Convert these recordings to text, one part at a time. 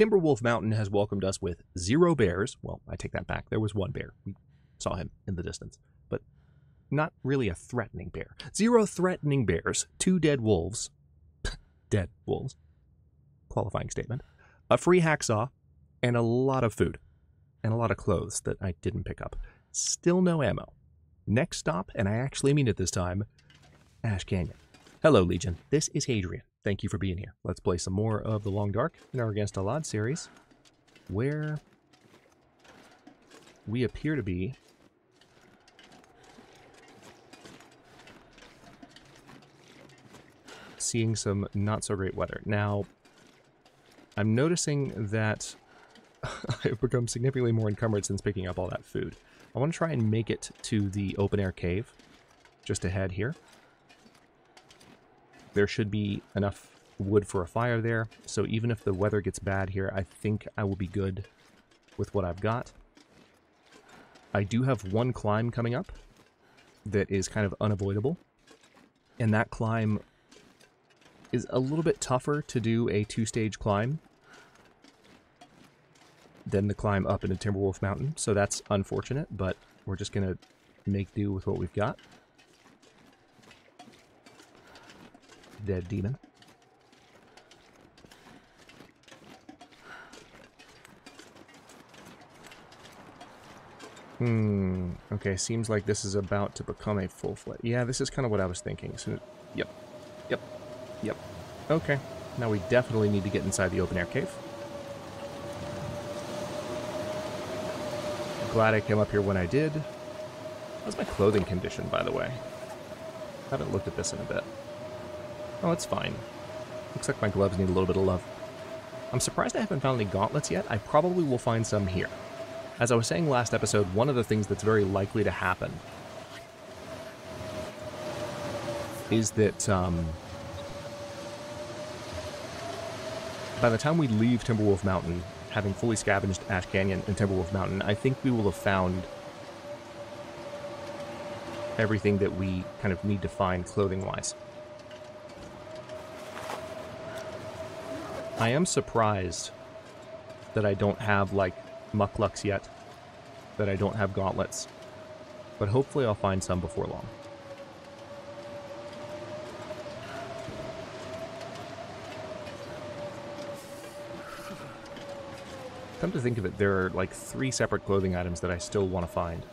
Timberwolf Mountain has welcomed us with zero bears. Well, I take that back. There was one bear. We saw him in the distance, but not really a threatening bear. Zero threatening bears, two dead wolves, dead wolves, qualifying statement, a free hacksaw, and a lot of food, and a lot of clothes that I didn't pick up. Still no ammo. Next stop, and I actually mean it this time, Ash Canyon. Hello, Legion. This is Hadrian. Thank you for being here. Let's play some more of the Long Dark in our Against All Odds series, where we appear to be seeing some not so great weather. Now, I'm noticing that I've become significantly more encumbered since picking up all that food. I want to try and make it to the open air cave just ahead here. There should be enough wood for a fire there, so even if the weather gets bad here, I think I will be good with what I've got. I do have one climb coming up that is kind of unavoidable, and that climb is a little bit tougher to do a two-stage climb than the climb up into Timberwolf Mountain, so that's unfortunate, but we're just going to make do with what we've got. Dead demon. Hmm, okay, seems like this is about to become a full-fledged... Yeah, this is kind of what I was thinking. So, yep, yep, yep. Okay, now we definitely need to get inside the open-air cave. glad I came up here when I did. How's my clothing condition, by the way? Haven't looked at this in a bit. Oh, it's fine. Looks like my gloves need a little bit of love. I'm surprised I haven't found any gauntlets yet. I probably will find some here. As I was saying last episode, one of the things that's very likely to happen is that um, by the time we leave Timberwolf Mountain, having fully scavenged Ash Canyon and Timberwolf Mountain, I think we will have found everything that we kind of need to find clothing-wise. I am surprised that I don't have, like, mukluks yet, that I don't have gauntlets, but hopefully I'll find some before long. Come to think of it, there are like three separate clothing items that I still want to find.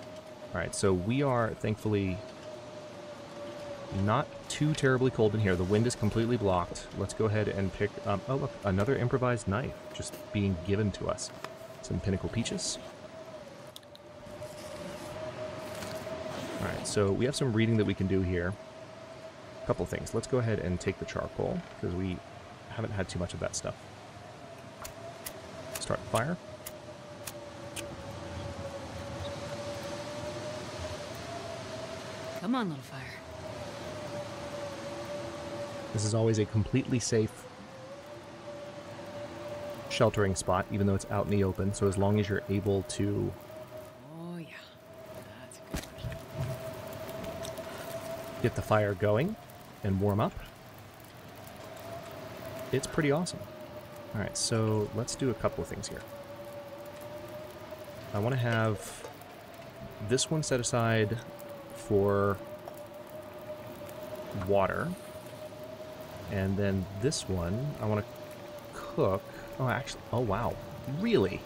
Alright, so we are thankfully not too terribly cold in here. The wind is completely blocked. Let's go ahead and pick up... Oh, look, another improvised knife just being given to us. Some pinnacle peaches. Alright, so we have some reading that we can do here. A couple things. Let's go ahead and take the charcoal, because we haven't had too much of that stuff. Start the fire. Come on, little fire. This is always a completely safe sheltering spot, even though it's out in the open. So as long as you're able to... Oh, yeah. That's good. Get the fire going and warm up. It's pretty awesome. Alright, so let's do a couple of things here. I want to have this one set aside for water. And then this one, I want to cook. Oh, actually, oh wow. Really?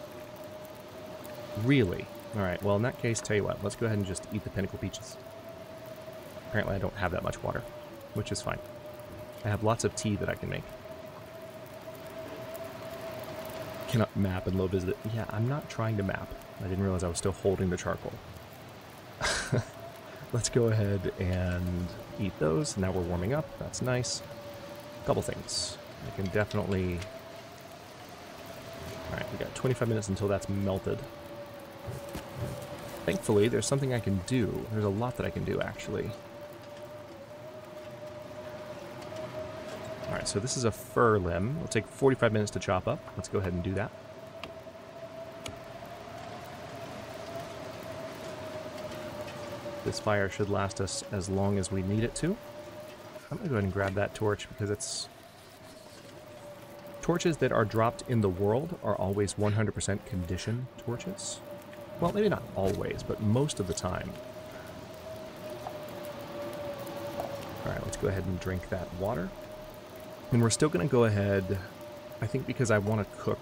Really? Alright, well in that case, tell you what, let's go ahead and just eat the pinnacle peaches. Apparently I don't have that much water, which is fine. I have lots of tea that I can make. Cannot map and low visit. Yeah, I'm not trying to map. I didn't realize I was still holding the charcoal. Let's go ahead and eat those. Now we're warming up. That's nice. Couple things. I can definitely... Alright, we got 25 minutes until that's melted. Thankfully, there's something I can do. There's a lot that I can do, actually. Alright, so this is a fir limb. It'll take 45 minutes to chop up. Let's go ahead and do that. This fire should last us as long as we need it to. I'm going to go ahead and grab that torch because it's torches that are dropped in the world are always 100% condition torches. Well, maybe not always, but most of the time. Alright, let's go ahead and drink that water. And we're still going to go ahead, I think because I want to cook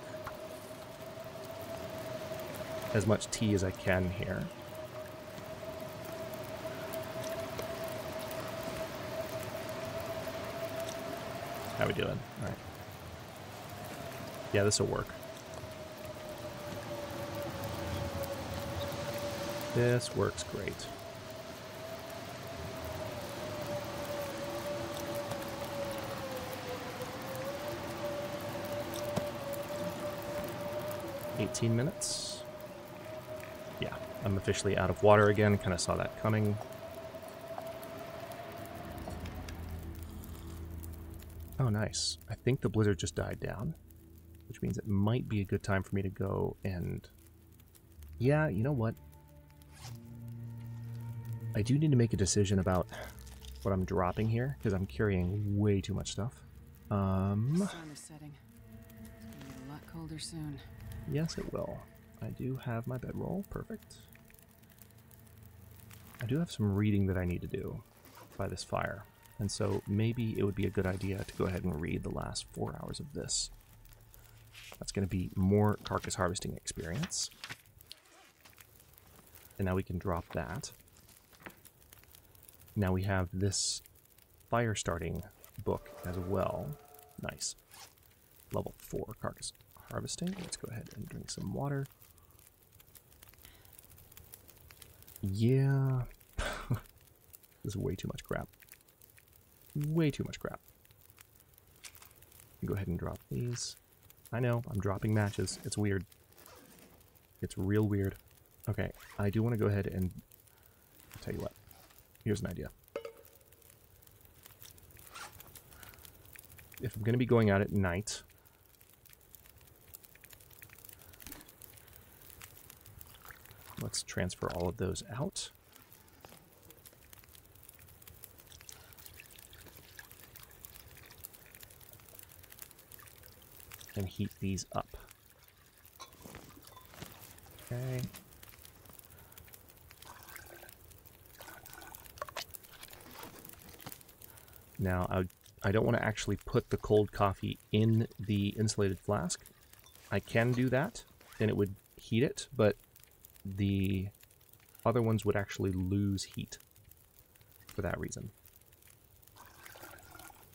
as much tea as I can here. How we doing? All right. Yeah, this will work. This works great. Eighteen minutes. Yeah, I'm officially out of water again. Kind of saw that coming. Nice. I think the blizzard just died down, which means it might be a good time for me to go and... Yeah, you know what? I do need to make a decision about what I'm dropping here, because I'm carrying way too much stuff. Um, Sun is setting. It's gonna get a lot colder soon. yes, it will. I do have my bedroll. Perfect. I do have some reading that I need to do by this fire. And so maybe it would be a good idea to go ahead and read the last four hours of this. That's going to be more carcass harvesting experience. And now we can drop that. Now we have this fire starting book as well. Nice. Level 4 carcass harvesting. Let's go ahead and drink some water. Yeah. this is way too much crap. Way too much crap. Go ahead and drop these. I know, I'm dropping matches. It's weird. It's real weird. Okay, I do want to go ahead and... I'll tell you what. Here's an idea. If I'm going to be going out at night... Let's transfer all of those out. And heat these up. Okay. Now, I, I don't want to actually put the cold coffee in the insulated flask. I can do that, and it would heat it, but the other ones would actually lose heat for that reason.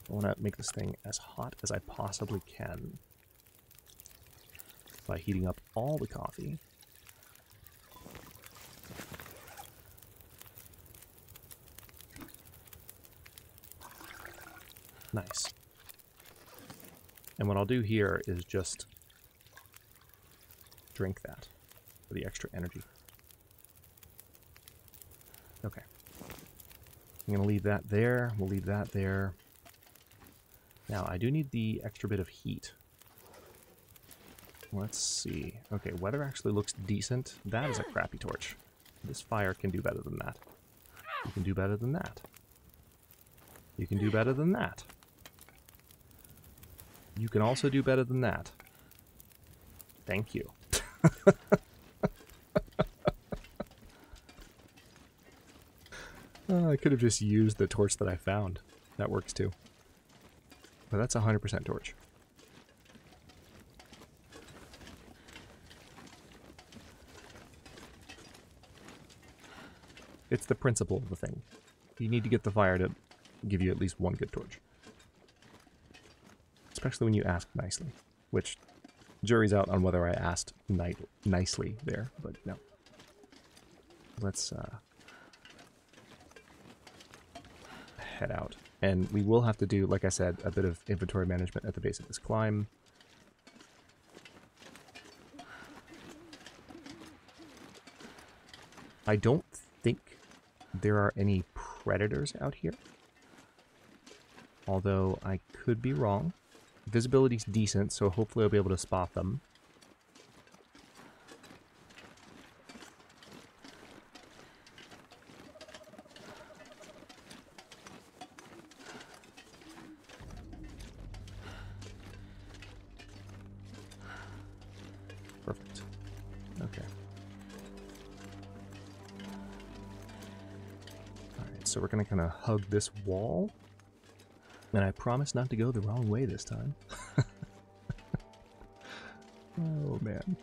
I want to make this thing as hot as I possibly can by heating up all the coffee. Nice. And what I'll do here is just drink that for the extra energy. Okay. I'm going to leave that there. We'll leave that there. Now, I do need the extra bit of heat. Let's see. Okay, weather actually looks decent. That is a crappy torch. This fire can do better than that. You can do better than that. You can do better than that. You can also do better than that. Thank you. Uh, I could have just used the torch that I found. That works too. But that's a 100% torch. It's the principle of the thing. You need to get the fire to give you at least one good torch. Especially when you ask nicely. Which, jury's out on whether I asked ni nicely there, but no. Let's uh, head out. And we will have to do, like I said, a bit of inventory management at the base of this climb. I don't think there are any predators out here. Although I could be wrong. Visibility's decent, so hopefully I'll be able to spot them. Perfect. Okay. So we're gonna kind of hug this wall. And I promise not to go the wrong way this time. oh, man.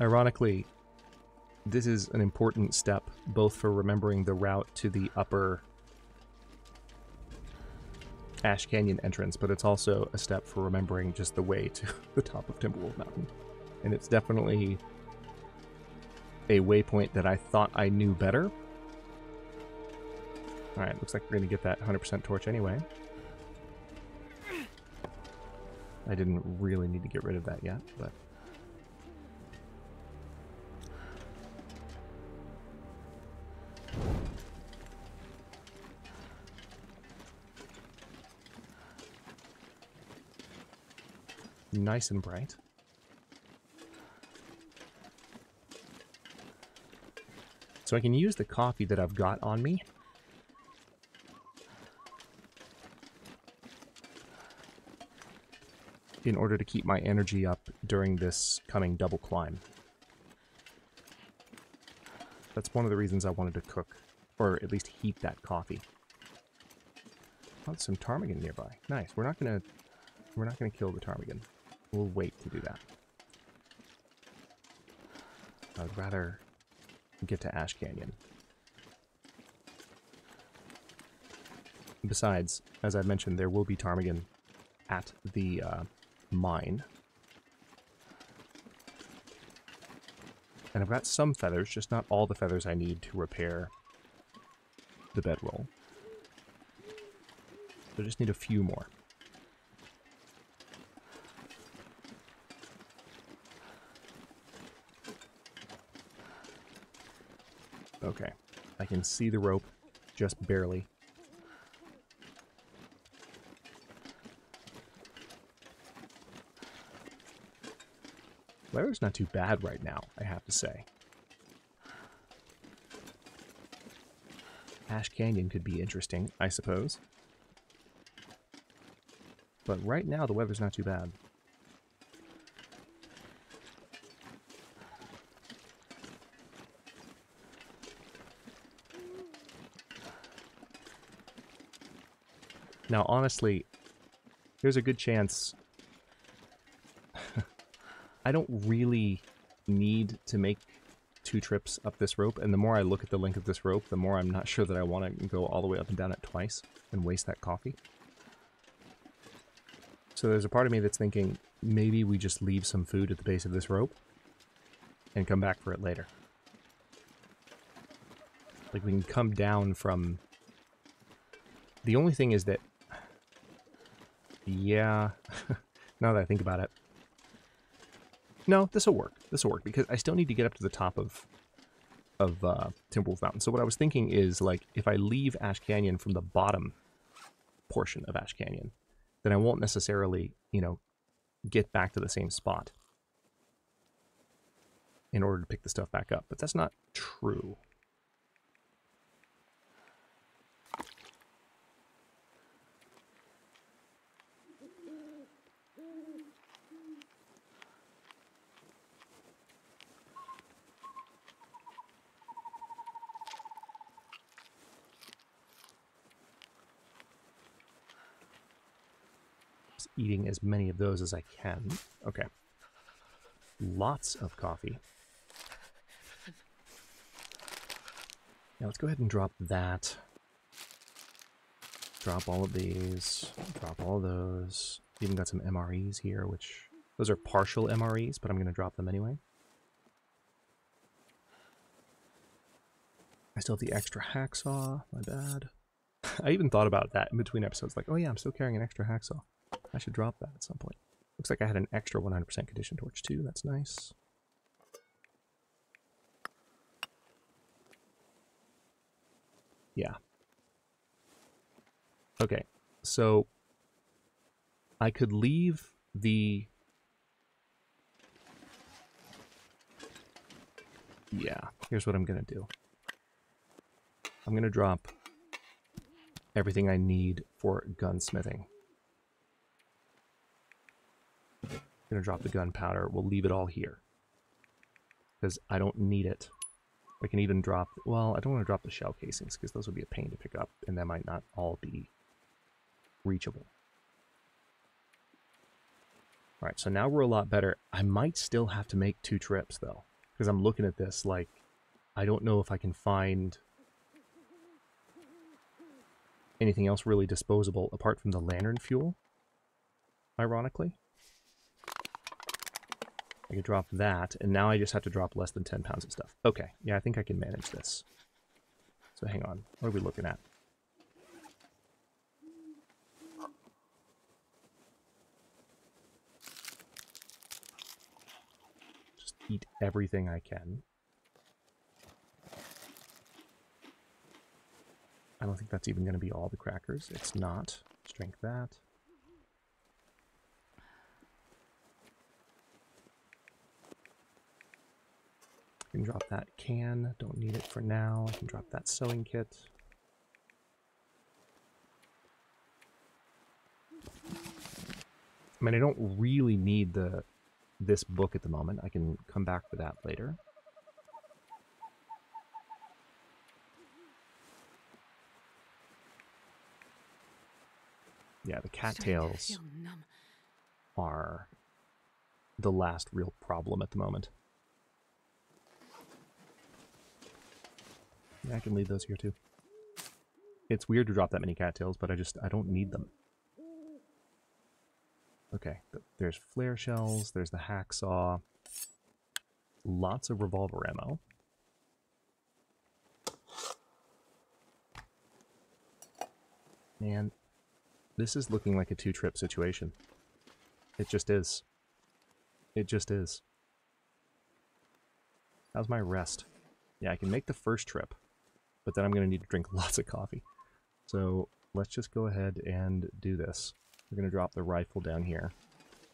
Ironically, this is an important step both for remembering the route to the upper Ash Canyon entrance, but it's also a step for remembering just the way to the top of Timberwolf Mountain. And it's definitely a waypoint that I thought I knew better. Alright, looks like we're going to get that 100% torch anyway. I didn't really need to get rid of that yet, but... Nice and bright. So I can use the coffee that I've got on me. In order to keep my energy up during this coming double climb. That's one of the reasons I wanted to cook, or at least heat that coffee. Oh, some ptarmigan nearby. Nice. We're not gonna, we're not gonna kill the ptarmigan. We'll wait to do that. I'd rather get to Ash Canyon. Besides, as I mentioned, there will be ptarmigan at the uh, mine. And I've got some feathers, just not all the feathers I need to repair the bedroll. So I just need a few more. Okay. I can see the rope, just barely. Weather's not too bad right now, I have to say. Ash Canyon could be interesting, I suppose. But right now, the weather's not too bad. Now, honestly, there's a good chance I don't really need to make two trips up this rope, and the more I look at the length of this rope, the more I'm not sure that I want to go all the way up and down it twice and waste that coffee. So there's a part of me that's thinking, maybe we just leave some food at the base of this rope and come back for it later. Like, we can come down from... The only thing is that yeah. now that I think about it. No, this will work. This will work because I still need to get up to the top of of uh, Timberwolf Mountain. So what I was thinking is like if I leave Ash Canyon from the bottom portion of Ash Canyon, then I won't necessarily, you know, get back to the same spot in order to pick the stuff back up. But that's not true. Eating as many of those as I can. Okay. Lots of coffee. Now let's go ahead and drop that. Drop all of these. Drop all those. Even got some MREs here, which... Those are partial MREs, but I'm going to drop them anyway. I still have the extra hacksaw. My bad. I even thought about that in between episodes. Like, oh yeah, I'm still carrying an extra hacksaw. I should drop that at some point. Looks like I had an extra 100% condition torch too. That's nice. Yeah. Okay, so I could leave the... Yeah, here's what I'm going to do. I'm going to drop everything I need for gunsmithing. Gonna drop the gunpowder. We'll leave it all here. Because I don't need it. I can even drop... Well, I don't want to drop the shell casings, because those would be a pain to pick up, and that might not all be reachable. Alright, so now we're a lot better. I might still have to make two trips, though. Because I'm looking at this like, I don't know if I can find anything else really disposable apart from the lantern fuel, ironically. I could drop that, and now I just have to drop less than 10 pounds of stuff. Okay, yeah, I think I can manage this. So hang on, what are we looking at? Just eat everything I can. I don't think that's even going to be all the crackers. It's not. Let's drink that. Can drop that can. Don't need it for now. I can drop that sewing kit. I mean, I don't really need the this book at the moment. I can come back for that later. Yeah, the cattails are the last real problem at the moment. Yeah, I can leave those here too. It's weird to drop that many cattails, but I just, I don't need them. Okay, there's flare shells, there's the hacksaw, lots of revolver ammo. Man, this is looking like a two-trip situation. It just is. It just is. How's my rest? Yeah, I can make the first trip, but then I'm going to need to drink lots of coffee. So let's just go ahead and do this. We're going to drop the rifle down here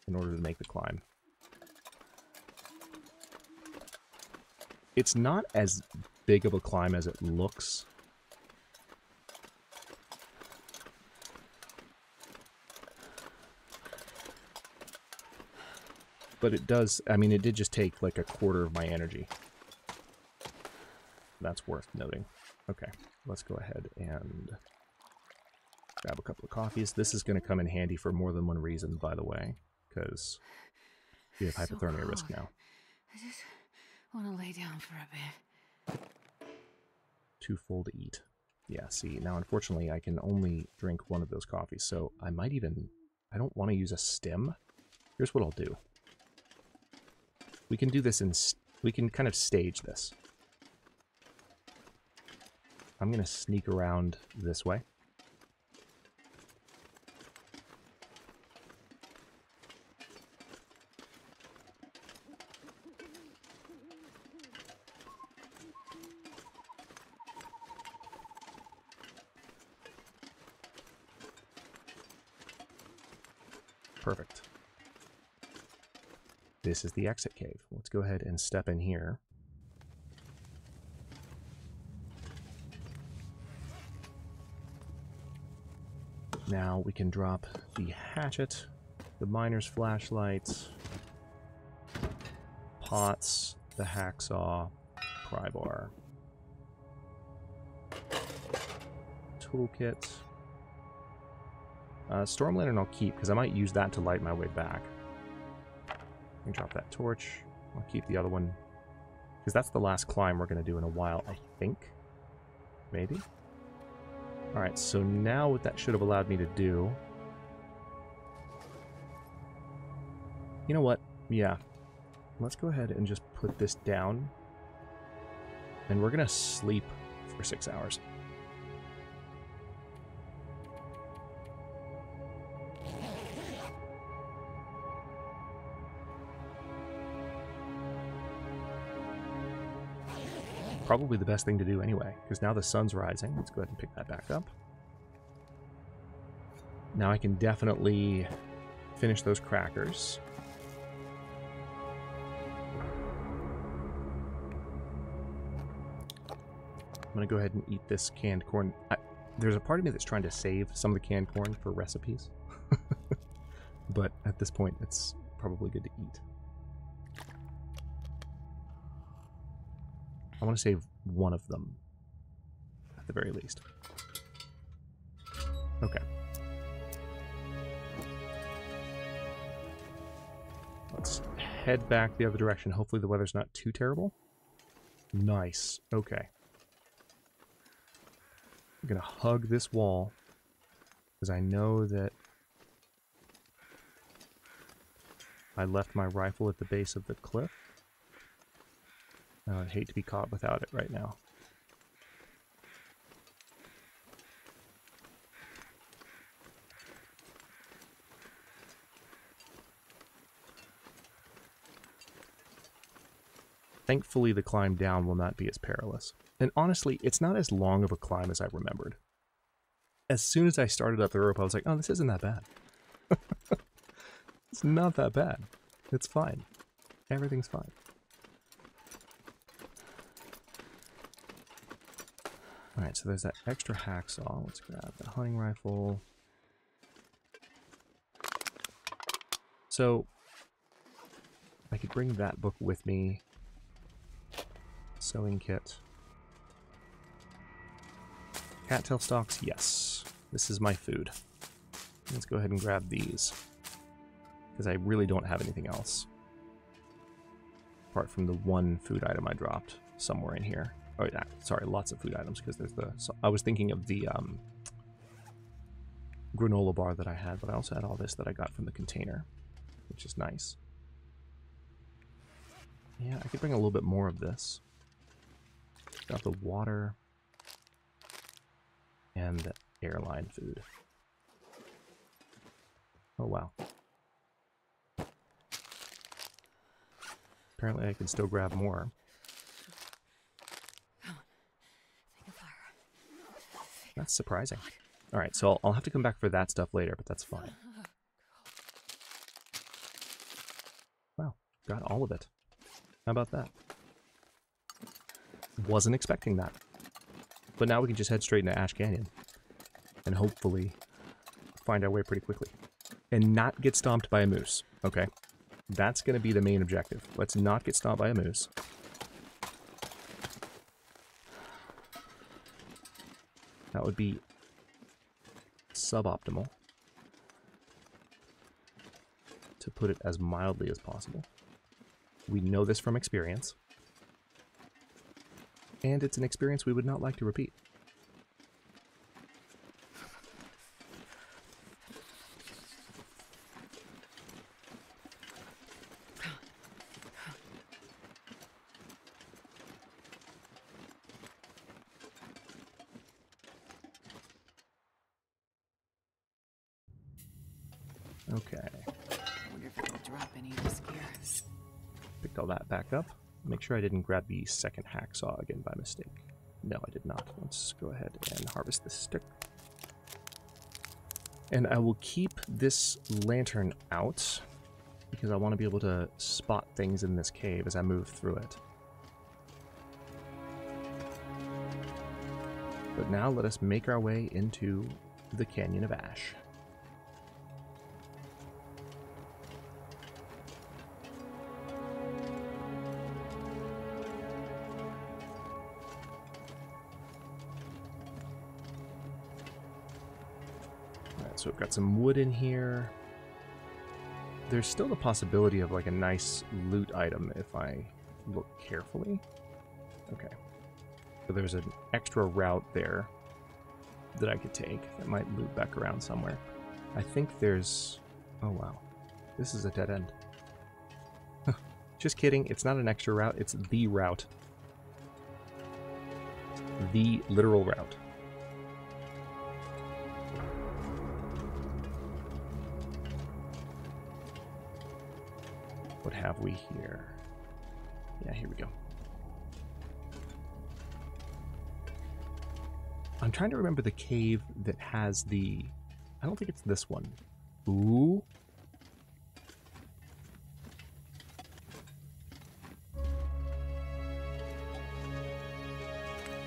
in order to make the climb. It's not as big of a climb as it looks. But it does, I mean, it did just take like a quarter of my energy. That's worth noting. Okay, let's go ahead and grab a couple of coffees. This is going to come in handy for more than one reason, by the way, because we have hypothermia so risk now. I just want to lay down for a bit. Too full to eat. Yeah, see, now unfortunately I can only drink one of those coffees, so I might even... I don't want to use a stim. Here's what I'll do. We can do this in... We can kind of stage this. I'm going to sneak around this way. Perfect. This is the exit cave. Let's go ahead and step in here. Now we can drop the hatchet, the miner's flashlight, pots, the hacksaw, pry bar, toolkit. Uh, Storm Lantern I'll keep, because I might use that to light my way back. Can drop that torch. I'll keep the other one, because that's the last climb we're going to do in a while, I think. Maybe? Alright, so now what that should have allowed me to do... You know what? Yeah. Let's go ahead and just put this down. And we're going to sleep for six hours. Probably the best thing to do anyway, because now the sun's rising. Let's go ahead and pick that back up. Now I can definitely finish those crackers. I'm going to go ahead and eat this canned corn. I, there's a part of me that's trying to save some of the canned corn for recipes. but at this point, it's probably good to eat. I want to save one of them, at the very least. Okay. Let's head back the other direction. Hopefully the weather's not too terrible. Nice. Okay. I'm going to hug this wall because I know that I left my rifle at the base of the cliff. Uh, I'd hate to be caught without it right now. Thankfully, the climb down will not be as perilous. And honestly, it's not as long of a climb as I remembered. As soon as I started up the rope, I was like, oh, this isn't that bad. it's not that bad. It's fine. Everything's fine. Alright, so there's that extra hacksaw. Let's grab the hunting rifle. So, I could bring that book with me. Sewing kit. Cattail stalks, yes. This is my food. Let's go ahead and grab these. Because I really don't have anything else. Apart from the one food item I dropped somewhere in here. Oh, yeah, sorry, lots of food items because there's the... So I was thinking of the um, granola bar that I had, but I also had all this that I got from the container, which is nice. Yeah, I could bring a little bit more of this. Got the water and the airline food. Oh, wow. Apparently I can still grab more. That's surprising. Alright, so I'll, I'll have to come back for that stuff later, but that's fine. Wow, got all of it. How about that? Wasn't expecting that. But now we can just head straight into Ash Canyon. And hopefully find our way pretty quickly. And not get stomped by a moose, okay? That's going to be the main objective. Let's not get stomped by a moose. That would be suboptimal. To put it as mildly as possible. We know this from experience. And it's an experience we would not like to repeat. Okay. Wonder if it'll drop any of this gear. Picked all that back up. Make sure I didn't grab the second hacksaw again by mistake. No, I did not. Let's go ahead and harvest this stick. And I will keep this lantern out because I want to be able to spot things in this cave as I move through it. But now let us make our way into the Canyon of Ash. So we've got some wood in here. There's still the possibility of like a nice loot item if I look carefully. Okay. So there's an extra route there that I could take that might loop back around somewhere. I think there's... Oh wow. This is a dead end. Just kidding, it's not an extra route, it's the route. The literal route. Have we here? Yeah, here we go. I'm trying to remember the cave that has the... I don't think it's this one. Ooh.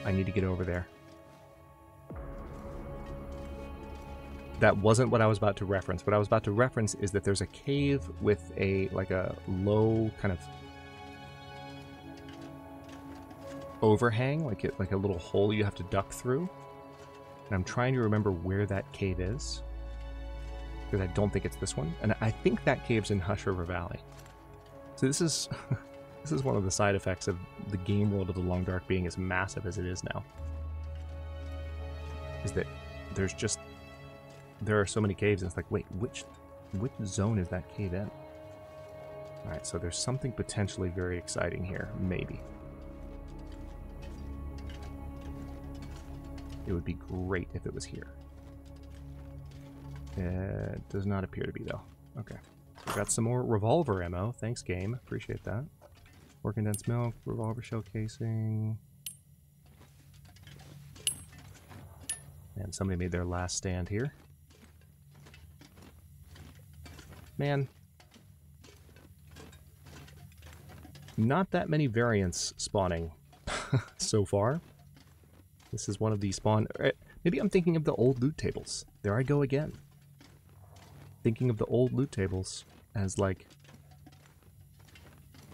I need to get over there. That wasn't what I was about to reference. What I was about to reference is that there's a cave with a like a low kind of overhang, like it, like a little hole you have to duck through. And I'm trying to remember where that cave is because I don't think it's this one, and I think that cave's in Hush River Valley. So this is this is one of the side effects of the game world of the Long Dark being as massive as it is now. Is that there's just there are so many caves, and it's like, wait, which which zone is that cave in? All right, so there's something potentially very exciting here, maybe. It would be great if it was here. It does not appear to be, though. Okay. We got some more revolver ammo. Thanks, game. Appreciate that. More condensed milk, revolver shell casing. And somebody made their last stand here. Man. Not that many variants spawning so far. This is one of the spawn... eh, Maybe I'm thinking of the old loot tables. There I go again. Thinking of the old loot tables as, like,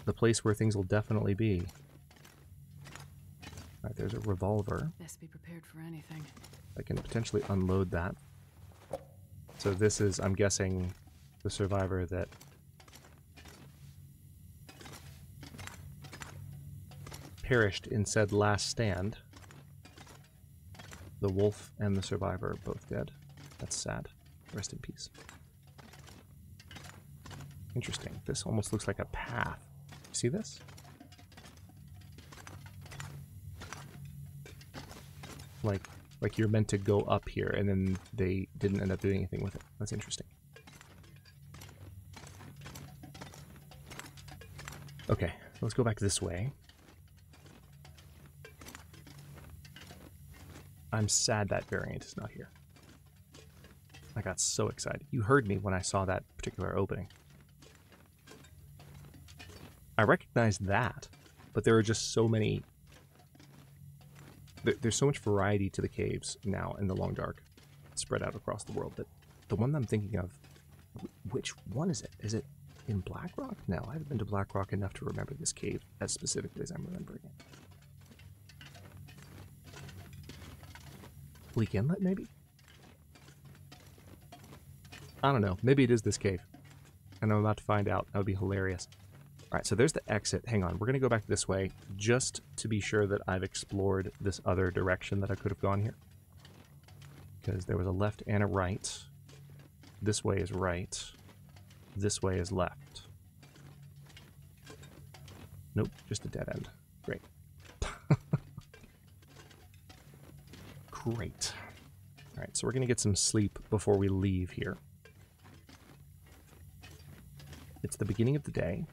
the place where things will definitely be. Alright, there's a revolver. Best be prepared for anything. I can potentially unload that. So this is, I'm guessing, the survivor that perished in said last stand. The wolf and the survivor are both dead. That's sad. Rest in peace. Interesting. This almost looks like a path. See this? Like like you're meant to go up here and then they didn't end up doing anything with it. That's interesting. Okay, let's go back this way. I'm sad that variant is not here. I got so excited. You heard me when I saw that particular opening. I recognize that, but there are just so many there's so much variety to the caves now in the Long Dark, spread out across the world. That the one that I'm thinking of, which one is it? Is it in Blackrock? No, I haven't been to Blackrock enough to remember this cave as specifically as I'm remembering it. Bleak Inlet, maybe? I don't know. Maybe it is this cave. And I'm about to find out. That would be hilarious. Alright, so there's the exit. Hang on, we're going to go back this way just to be sure that I've explored this other direction that I could have gone here. Because there was a left and a right. This way is right. This way is left. Nope, just a dead end. Great. Great. Alright, so we're going to get some sleep before we leave here. It's the beginning of the day.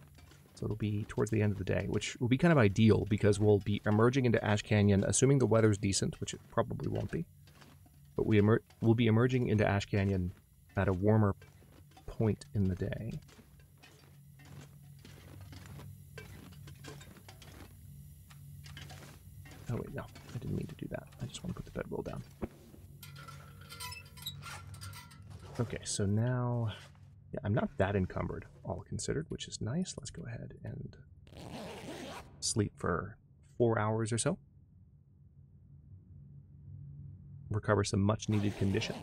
So it'll be towards the end of the day, which will be kind of ideal because we'll be emerging into Ash Canyon, assuming the weather's decent, which it probably won't be. But we emer- we'll be emerging into Ash Canyon at a warmer point in the day. Oh wait, no, I didn't mean to do that. I just want to put the bedroll down. Okay, so now yeah, I'm not that encumbered, all considered, which is nice. Let's go ahead and sleep for four hours or so. Recover some much needed condition.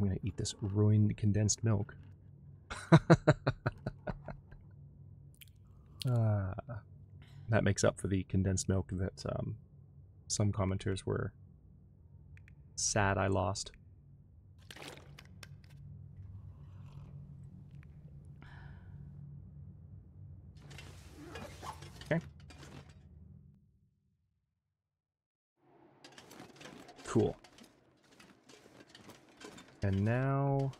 I'm going to eat this ruined condensed milk. Ah, that makes up for the condensed milk that um, some commenters were sad I lost. Okay. Cool. And now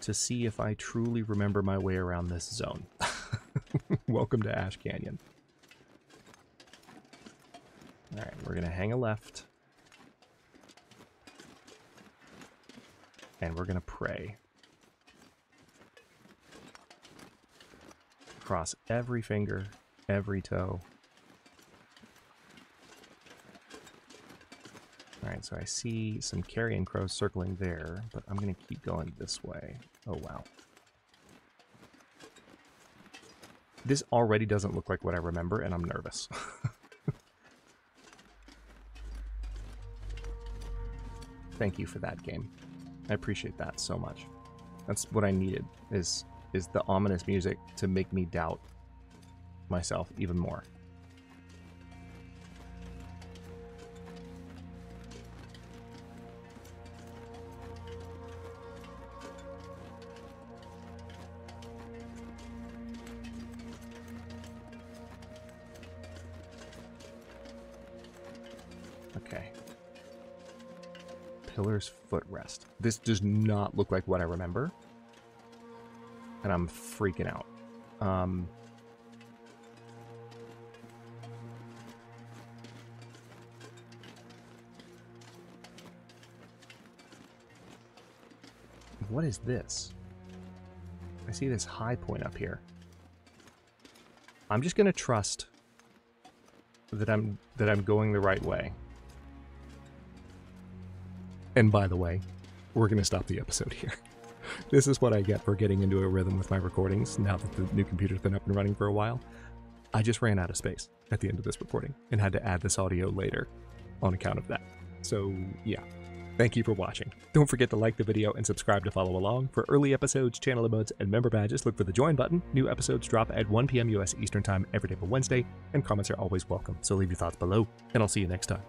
to see if I truly remember my way around this zone. Welcome to Ash Canyon. Alright, we're going to hang a left. And we're going to pray. Cross every finger, every toe. So I see some carrion crows circling there, but I'm going to keep going this way. Oh, wow. This already doesn't look like what I remember, and I'm nervous. Thank you for that game. I appreciate that so much. That's what I needed, is is the ominous music to make me doubt myself even more. Pillar's footrest. This does not look like what I remember. And I'm freaking out. Um, what is this? I see this high point up here. I'm just gonna trust that I'm that I'm going the right way. And by the way, we're gonna stop the episode here. this is what I get for getting into a rhythm with my recordings now that the new computer's been up and running for a while. I just ran out of space at the end of this recording and had to add this audio later on account of that. So, yeah. Thank you for watching. Don't forget to like the video and subscribe to follow along. For early episodes, channel emotes, and member badges, look for the join button. New episodes drop at 1 p.m. US Eastern Time every day but Wednesday, and comments are always welcome, so leave your thoughts below, and I'll see you next time.